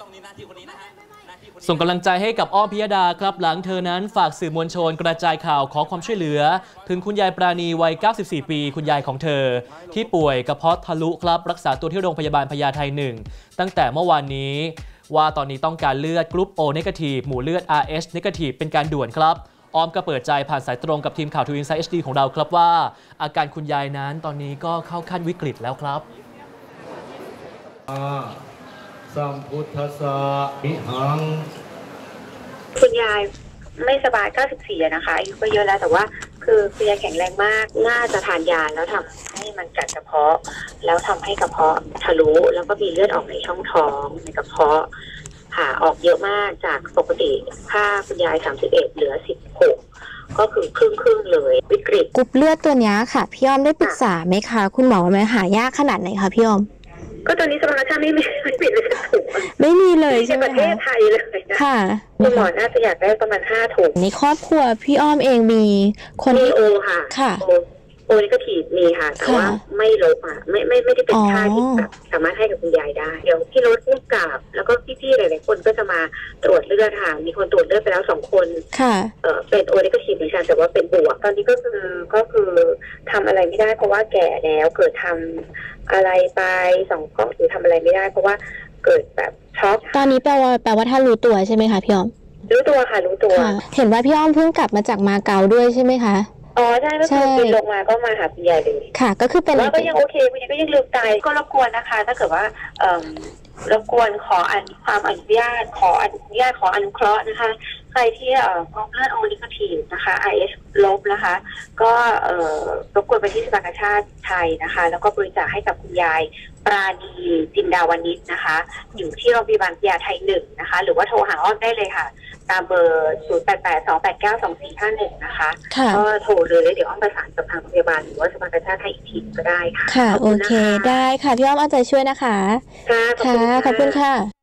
ต้องนี่หน้าที่คนนี้นะฮะหน้าที่คนนี้ส่งกำลังใจให้กับอ้อมพิยดาครับ หลังเธอนั้นฝากสื่อมวลชนกระจายข่าวขอความช่วยเหลือ ถึงคุณยายปราณีวัย 94 ปี คุณยายของเธอ ที่ป่วยกระเพาะทะลุครับ รักษาตัวที่โรงพยาบาลพญาไทหนึ่งตั้งแต่เมื่อวานนี้ ว่าตอนนี้ต้องการเลือดกรุ๊ป O negative หมู่เลือด RH negative เป็นการด่วนครับอ้อมก็เปิดใจผ่านสายตรงกับทีมข่าวทวินไซ HD ของเราครับว่า อาการคุณยายนั้นตอนนี้ก็เข้าขั้นวิกฤตแล้วครับ สัมพุทธัสสะอิหัง คุณยายไม่สบาย 94อะนะคะอายุก็เยอะแล้วแต่ว่า คือคุณยายแข็งแรงมาก น่าจะทานยาแล้วทำให้มันกัดกระเพาะ แล้วทำให้กระเพาะทะลุแล้วก็มีเลือดออกในช่องท้องในกระเพาะค่ะออกเยอะมากจากปกติค่าคุณยาย 31 เหลือ 16 ก็คือครึ่งครึ่งๆเลยวิกฤต กรุ๊ปเลือดตัวเนี้ยค่ะ พี่อ้อมได้ปรึกษาไหมคะ คุณหมอไหมหายากขนาดไหนคะพี่อ้อม ก็ตอนนี้สภากาชาติไม่มีไม่มีเลยจะถูกไม่มีเลยในใช่ไหมประเทคะศไทยเลยนะค่ะคุณหมอน่าจะอยากได้ประมาณ5ถุงในครอบครัวพี่อ้อมเองมีคนมีที่โอค่ะค่ะ โอ โอนี่ก็ถีบมีค่ะ แต่ว่าค่ะไม่ลบอะไม่ไม่ไม่ได้เป็นอ๋อค่าที่แบบสามารถให้กับคุณยายได้ เดี๋ยวพี่รถผู้กำกับ แล้วก็พี่ๆหลายๆคนก็จะมาตรวจเลือดค่ะ มีคนตรวจเลือดไปแล้วสองคนค่ะเออเป็นโอนี่ก็ฉีดเหมือนกันแต่ว่าเป็นบวก ตอนนี้ก็คือก็คือทำอะไรไม่ได้เพราะว่าแก่แล้วเกิดทำอะไรไปสองกล้องหรือทำอะไรไม่ได้ เพราะว่าเกิดแบบช็อกตอนนี้แปลว่าแปลว่าถ้ารู้ตัวใช่ไหมคะพี่อ้อมรู้ตัวค่ะรู้ตัวค่ะเห็นว่าพี่อ้อมเพิ่งกลับมาจากมาเก๊าด้วยใช่ไหมคะ อ๋อใช่เมื่อคืนใช่บินลงมาก็มาหาคุณยายเลยค่ะ ก็คือเป็นว่าก็ยังโอเคคุณยังก็ยังลืมตายก็รบกวนนะคะ ถ้าเกิดว่าเอิ่มรบกวนขออนุความอนุญาต ขออนุญาตขออนุเคราะห์นะคะ ใครที่เอ่อกรุ๊ปเลือดโอลิกทีฟนะคะ IS ลบนะคะ ก็เอ่อรบกวนไปที่สภากาชาติไทยนะคะ แล้วก็บริจาคให้กับคุณยายปราณีจินดาวานิชนะคะ อยู่ที่โรงพยาบาลพญาไทหนึ่งนะคะ หรือว่าโทรหาอ้อมได้เลยค่ะ ตามเบอร์ 0 8 8 2 8 9 2 4 5 1 นะคะค่ะก็โทรเลยแล้วเดี๋ยวอ้อมประสานกับทางโรงพยาบาลหรือว่าสภากาชาติไทยอีกทีก็ได้ค่ะ ค่ะขบโอณเคนะะได้ค่ะ พี่อ้อมเอาใจช่วยนะคะ ค่ะค่ะขอบคุณค่ะ